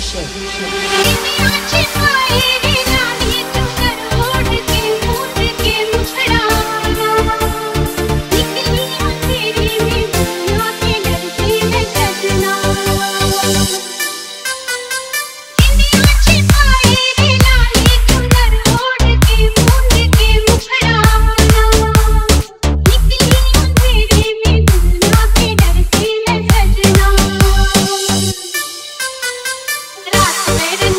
谁 made.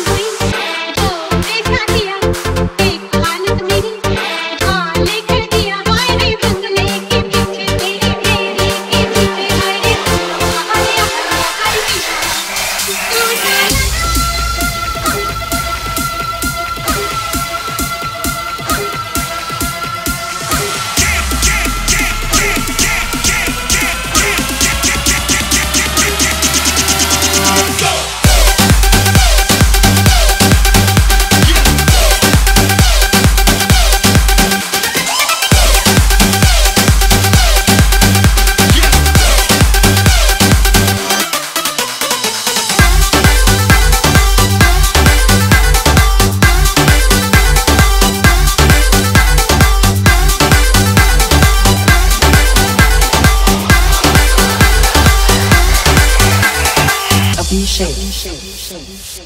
傻逼傻逼傻逼傻